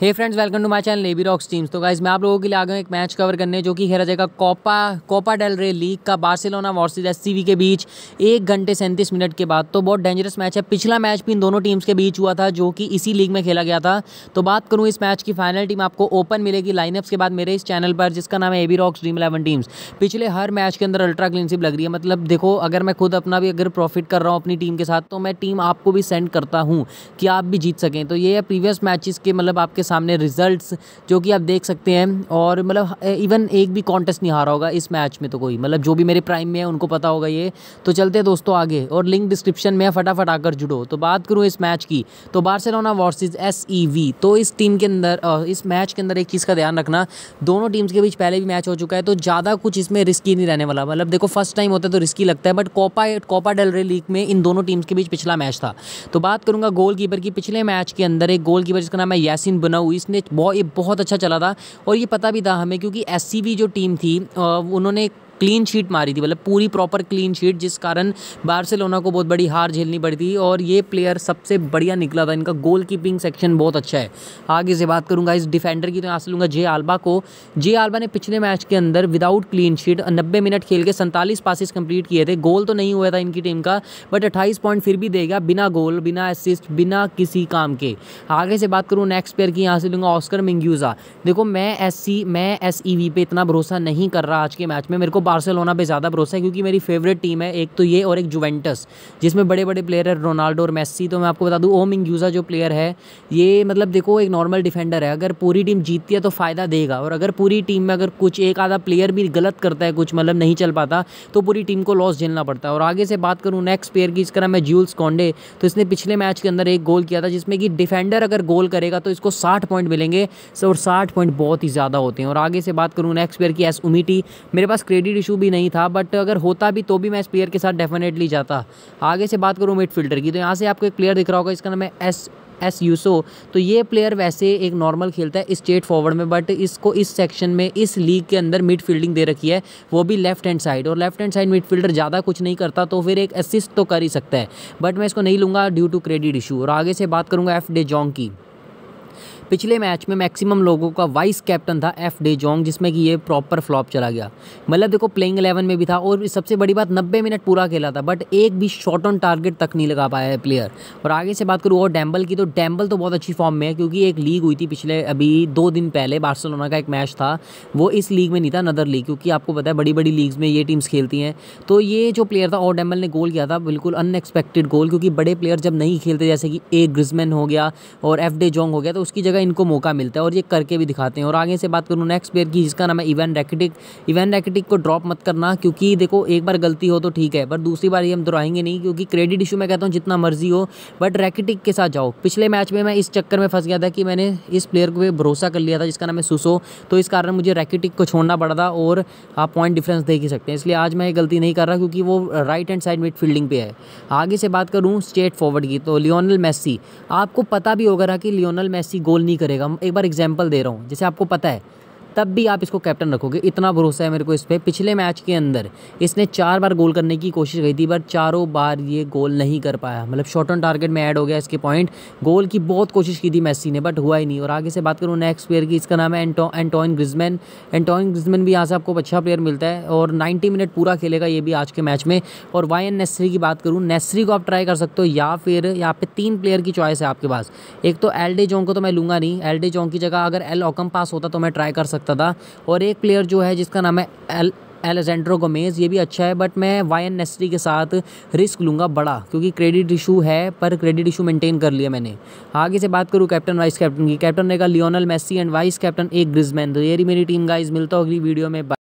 Hey friends welcome to my channel लेबी rocks teams तो guys मैं आप लोगों के लिए आ गया एक मैच कवर करने जो कि खेला जाएगा Copa Copa del Rey league का बार्सिलोना वर्सेस एससीवी के बीच एक घंटे सैंतीस मिनट के बाद। तो बहुत डेंजरस मैच है। पिछला मैच भी इन दोनों टीम्स के बीच हुआ था जो कि इसी लीग में खेला गया था। तो बात करूँ इस मैच की फाइनल टीम आपको ओपन मिलेगी लाइनअप्स के बाद मेरे इस चैनल पर, जिसका नाम है A B rocks Dream Eleven teams पिछले हर मैच के अंदर अल्ट्रा क्लीनशिप लग रही है। मतलब देखो, अगर मैं खुद अपना भी अगर प्रॉफिट कर रहा हूँ अपनी टीम के साथ तो मैं टीम आपको भी सेंड करता हूँ कि आप भी जीत सकें। तो ये प्रीवियस मैचेस के मतलब आपके सामने रिज़ल्ट जो कि आप देख सकते हैं और मतलब इवन एक भी कॉन्टेस्ट नहीं हारा होगा इस मैच में तो कोई। मतलब जो भी मेरे प्राइम में है, उनको पता होगा ये। तो चलते दोस्तों आगे और लिंक डिस्क्रिप्शन में फटाफट आकर जुड़ो। तो बात करूँ इस मैच की तो बार्सिलोना वर्सेज एस तो इस टीम के अंदर इस मैच के अंदर एक चीज़ का ध्यान रखना, दोनों टीम्स के बीच पहले भी मैच हो चुका है तो ज़्यादा कुछ इसमें रिस्की नहीं रहने वाला। मतलब देखो फ़र्स्ट टाइम होता है तो रिस्की लगता है but Copa Copa del Rey league में इन दोनों टीम्स के बीच पिछला मैच था। तो बात करूँगा गोलकीपर की, पिछले मैच के अंदर एक गोलकीपर जिसका नाम है यासिन बनाऊ इसने बहुत, ये बहुत अच्छा चला था। और ये पता भी था हमें, क्योंकि एस जो टीम थी उन्होंने क्लीन शीट मारी थी मतलब पूरी प्रॉपर क्लीन शीट जिस कारण बार्सिलोना को बहुत बड़ी हार झेलनी पड़ी थी और ये प्लेयर सबसे बढ़िया निकला था। इनका गोल कीपिंग सेक्शन बहुत अच्छा है। आगे से बात करूँगा इस डिफेंडर की तो यहाँ से लूँगा जे आल्बा को। जे आल्बा ने पिछले मैच के अंदर विदाउट क्लीन शीट नब्बे मिनट खेल के सैंतालीस पासिस कंप्लीट किए थे। गोल तो नहीं हुआ था इनकी टीम का बट अट्ठाईस पॉइंट फिर भी देगा बिना गोल बिना असिस्ट बिना किसी काम के। आगे से बात करूँ नेक्स्ट प्लेयर की, यहाँ से लूँगा ऑस्कर मिंग्यूज़ा देखो, मैं एससी मैं एस पे इतना भरोसा नहीं कर रहा आज के मैच में। मेरे को बार्सिलोना पे ज़्यादा भरोसा है, क्योंकि मेरी फेवरेट टीम है, एक तो ये और एक जुवेंटस जिसमें बड़े बड़े प्लेयर है रोनाल्डो और मेस्सी तो मैं आपको बता दूँ ओम इंग्यूज़ा जो प्लेयर है, ये मतलब देखो, एक नॉर्मल डिफेंडर है। अगर पूरी टीम जीतती है तो फ़ायदा देगा। और अगर पूरी टीम में अगर कुछ एक आधा प्लेयर भी गलत करता है, कुछ मतलब नहीं चल पाता तो पूरी टीम को लॉस झेलना पड़ता है। और आगे से बात करूँ नेक्स्ट प्लेयर की इसका नाम है जूल्स कॉन्डे तो इसने पिछले मैच के अंदर एक गोल किया था, जिसमें कि डिफेंडर अगर गोल करेगा तो इसको साठ पॉइंट मिलेंगे, और साठ पॉइंट बहुत ही ज़्यादा होते हैं। और आगे से बात करूँ नेक्स्ट प्लेयर की एस उमिटी मेरे पास क्रेडिट इशू भी नहीं था बट अगर होता भी तो भी मैं इस प्लेयर के साथ डेफिनेटली जाता। आगे से बात करूँ मिड फील्डर की तो यहाँ से आपको एक प्लेयर दिख रहा होगा, इसका नाम है एस एस यूसो तो ये प्लेयर वैसे एक नॉर्मल खेलता है स्टेट फॉरवर्ड में बट इसको इस सेक्शन में, इस लीग के अंदर मिड फील्डिंग दे रखी है, वो भी लेफ़्ट हैंड साइड और left hand side mid fielder ज़्यादा कुछ नहीं करता तो फिर एक असिस्ट तो कर ही सकता है। बट मैं इसको नहीं लूँगा ड्यू टू क्रेडिट इशू और आगे से बात करूँगा एफ़ डे जॉन्ग की। पिछले मैच में मैक्सिमम लोगों का वाइस कैप्टन था एफ़ डे जोंग, जिसमें कि ये प्रॉपर फ्लॉप चला गया। मतलब देखो प्लेइंग एलेवन में भी था और सबसे बड़ी बात नब्बे मिनट पूरा खेला था बट एक भी शॉट ऑन टारगेट तक नहीं लगा पाया है प्लेयर और आगे से बात करूँ और डैम्बल की तो डैम्बल तो बहुत अच्छी फॉर्म में है, क्योंकि एक लीग हुई थी पिछले, अभी दो दिन पहले बार्सिलोना का एक मैच था। वो इस लीग में नहीं था नदर लीग क्योंकि आपको पता है बड़ी बड़ी लीग्स में ये टीम्स खेलती हैं। तो ये जो प्लेयर था, और डैम्बल ने गोल किया था, बिल्कुल अनएक्सपेक्टेड गोल क्योंकि बड़े प्लेयर जब नहीं खेलते, जैसे कि ए ग्रिजमैन हो गया और एफ़ डे जोंग हो गया तो उसकी जगह इनको मौका मिलता है और ये करके भी दिखाते हैं। और आगे से बात करूँ नेक्स्ट प्लेयर की, जिसका नाम है इवन रैकेटिक इवन रैकेटिक को ड्रॉप मत करना, क्योंकि देखो, एक बार गलती हो तो ठीक है, पर दूसरी बार ये हम दोहराएँगे नहीं, क्योंकि क्रेडिट इशू मैं कहता हूँ जितना मर्ज़ी हो बट रैकेटिक के साथ जाओ। पिछले मैच में मैं इस चक्कर में फंस गया था कि मैंने इस प्लेयर को भरोसा कर लिया था, जिसका नाम है सुसो तो इस कारण मुझे रैकेटिक को छोड़ना पड़ा था और आप पॉइंट डिफरेंस देख ही सकते हैं। इसलिए आज मैं ये गलती नहीं कर रहा, क्योंकि वो right hand side mid fielding पे है। आगे से बात करूँ स्टेट फॉरवर्ड की तो लियोनल मेस्सी आपको पता भी होगा कि लियोनल मेस्सी गोल नहीं करेगा। एक बार एग्ज़ाम्पल दे रहा हूँ। जैसे आपको पता है तब भी आप इसको कैप्टन रखोगे। इतना भरोसा है मेरे को इस पर पिछले मैच के अंदर इसने चार बार गोल करने की कोशिश की थी बट चारों बार ये गोल नहीं कर पाया। मतलब शॉर्ट ऑन टारगेट में ऐड हो गया इसके पॉइंट गोल की बहुत कोशिश की थी मैसी ने बट हुआ ही नहीं। और आगे से बात करूँ नेक्स्ट प्लेयर की, इसका नाम है एंटो एंटोइन ग्रिजमैन एंटोइन ग्रिजमैन भी यहाँ से आपको अच्छा प्लेयर मिलता है और नाइन्टी मिनट पूरा खेलेगा ये भी आज के मैच में। और वाई एन की बात करूँ नेसरी को आप ट्राई कर सकते हो, या फिर यहाँ पे तीन प्लेयर की चॉइस है आपके पास। एक तो एल डे जोंग को तो मैं लूँगा नहीं। एल डे जोंग की जगह अगर एल ओकम पास होता तो मैं ट्राई कर सकता था और एक प्लेयर जो है, जिसका नाम है एल, एलेजेंड्रो गोमेज, ये भी अच्छा है बट मैं वाई एन नेस्ट्री के साथ रिस्क लूँगा बड़ा, क्योंकि क्रेडिट इशू है, पर क्रेडिट इशू मेंटेन कर लिया मैंने। आगे से बात करूँ कैप्टन वाइस कैप्टन की। कैप्टन रहेगा Lionel Messi and vice captain एक ग्रिजमैन तो ये मेरी टीम गाइज़ मिलता होगी वीडियो में।